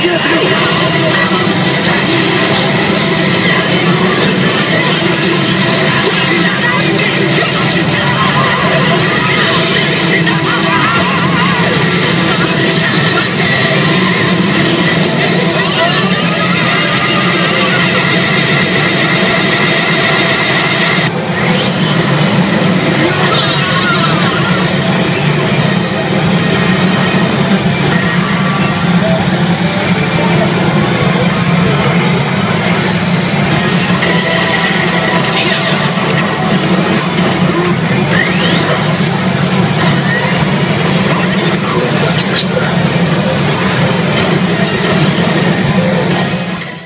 get through.